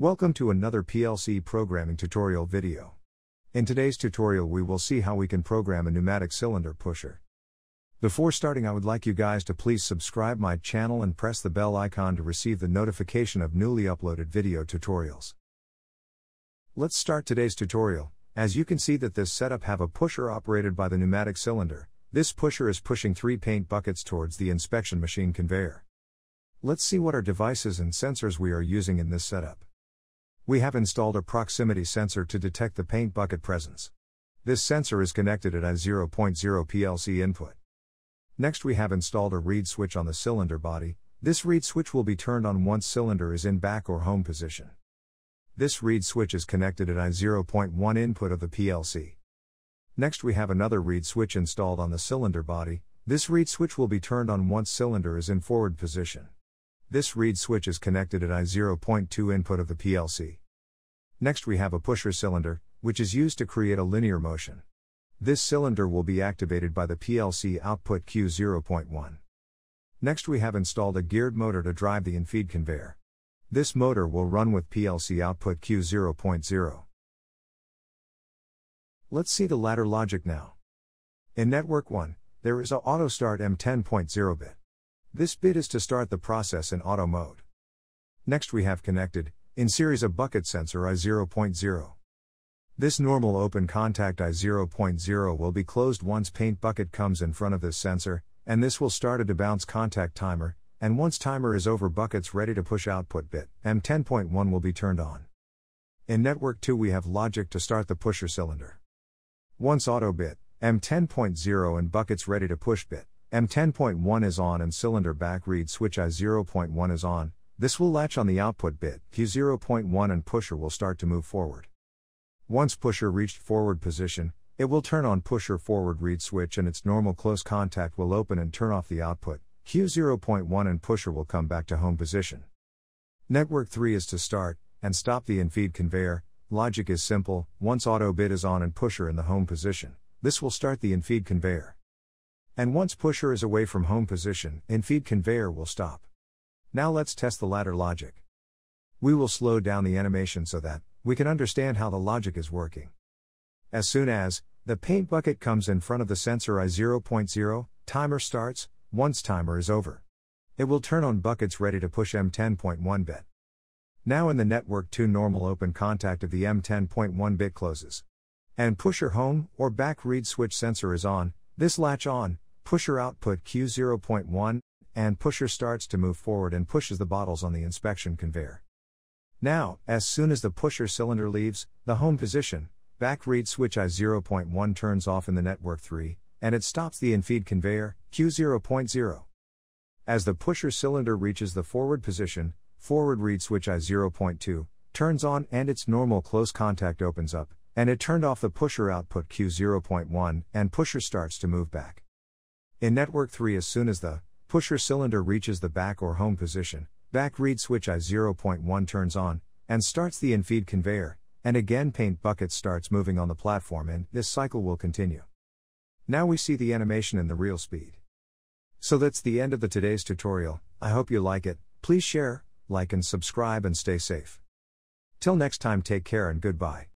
Welcome to another PLC programming tutorial video. In today's tutorial we will see how we can program a pneumatic cylinder pusher. Before starting I would like you guys to please subscribe my channel and press the bell icon to receive the notification of newly uploaded video tutorials. Let's start today's tutorial. As you can see that this setup have a pusher operated by the pneumatic cylinder. This pusher is pushing three paint buckets towards the inspection machine conveyor. Let's see what our devices and sensors we are using in this setup. We have installed a proximity sensor to detect the paint bucket presence. This sensor is connected at I0.0 PLC input. Next we have installed a reed switch on the cylinder body. This reed switch will be turned on once cylinder is in back or home position. This reed switch is connected at I0.1 input of the PLC. Next we have another reed switch installed on the cylinder body. This reed switch will be turned on once cylinder is in forward position. This reed switch is connected at I0.2 input of the PLC. Next we have a pusher cylinder, which is used to create a linear motion. This cylinder will be activated by the PLC output Q0.1. Next we have installed a geared motor to drive the infeed conveyor. This motor will run with PLC output Q0.0. Let's see the ladder logic now. In network 1, there is a auto start M10.0 bit. This bit is to start the process in auto mode. Next we have connected, in series a bucket sensor I0.0. This normal open contact I0.0 will be closed once paint bucket comes in front of this sensor, and this will start a debounce contact timer, and once timer is over buckets ready to push output bit, M10.1 will be turned on. In network 2 we have logic to start the pusher cylinder. Once auto bit, M10.0 and buckets ready to push bit, M10.1 is on and cylinder back reed switch I0.1 is on, this will latch on the output bit, Q0.1 and pusher will start to move forward. Once pusher reached forward position, it will turn on pusher forward reed switch and its normal close contact will open and turn off the output, Q0.1 and pusher will come back to home position. Network 3 is to start and stop the infeed conveyor. Logic is simple, once auto bit is on and pusher in the home position, this will start the infeed conveyor. And once pusher is away from home position, in feed conveyor will stop. Now let's test the ladder logic. We will slow down the animation so that we can understand how the logic is working. As soon as the paint bucket comes in front of the sensor I0.0, timer starts, once timer is over. It will turn on buckets ready to push M10.1 bit. Now in the network 2 normal open contact of the M10.1 bit closes. And pusher home or back reed switch sensor is on, this latch on, pusher output Q0.1, and pusher starts to move forward and pushes the bottles on the inspection conveyor. Now, as soon as the pusher cylinder leaves the home position, back reed switch I0.1 turns off in the network 3, and it stops the infeed conveyor, Q0.0. As the pusher cylinder reaches the forward position, forward reed switch I0.2 turns on and its normal close contact opens up, and it turned off the pusher output Q0.1 and pusher starts to move back. In network 3, as soon as the pusher cylinder reaches the back or home position, back reed switch I0.1 turns on and starts the infeed conveyor, and again paint bucket starts moving on the platform and this cycle will continue. Now we see the animation in the real speed. So that's the end of the today's tutorial. I hope you like it. Please share, like and subscribe and stay safe. Till next time take care and goodbye.